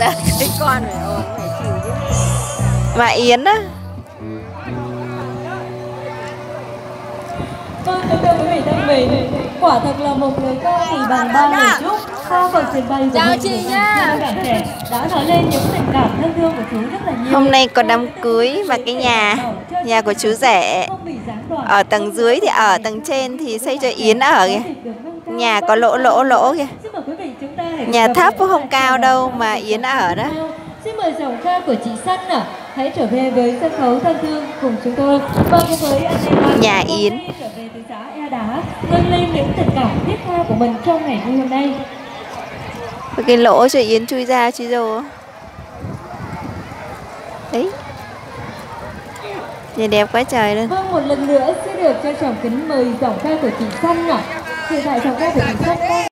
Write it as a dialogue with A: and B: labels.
A: ra cái con phải ôm phải chịu chứ.
B: Và Yến á.
C: Vâng, thưa quý vị thân mến, quả thật là một lời ca thì bằng ba lời chúc. Qua phần trình bày của
A: Chào
C: mình
A: chị
C: trẻ đã nói lên những tình cảm thân thương của chú rất là nhiều.
B: Hôm nay có đám cưới và cái nhà Nhà của chú rể
C: đoạn.
B: Ở tầng dưới thì ở tầng trên thì xây cho Yến ở kìa. Nhà có lỗ lỗ lỗ kìa Nhà thấp cũng không cao đâu mà Yến ở đó
C: Xin mời giọng ca của chị Săn ạ. Hãy trở về với sân khấu thân thương cùng chúng tôi. Và cùng với anh em ban
B: Nhà Yến.
C: trở về từ xã Ea Đá, nâng lên những tình cảm thiết tha của mình trong ngày vui hôm nay.
B: Cái lỗ cho Yến chui ra chui vô Đấy Nhìn đẹp quá trời luôn
C: Vâng, một lần nữa xin được trân trọng kính mời giọng ca của chị Săn ạ. Hiện tại giọng ca của chị Săn đang